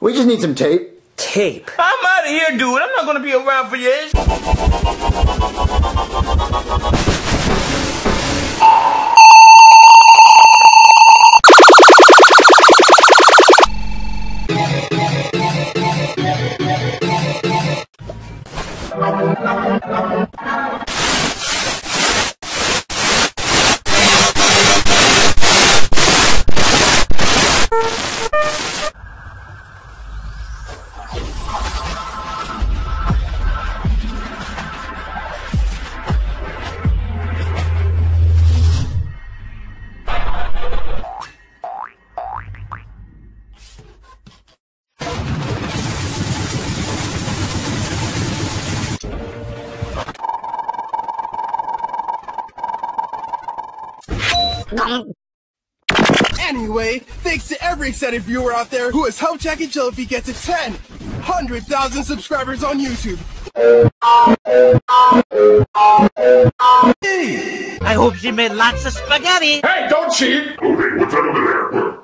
We just need some tape. Tape. I'm out of here, dude. I'm not gonna be around for this. Anyway, thanks to every excited viewer out there who has helped Jack and Jill if to 10, 100,000 subscribers on YouTube. I hope she made lots of spaghetti. Hey, don't cheat! Okay, what's that over there?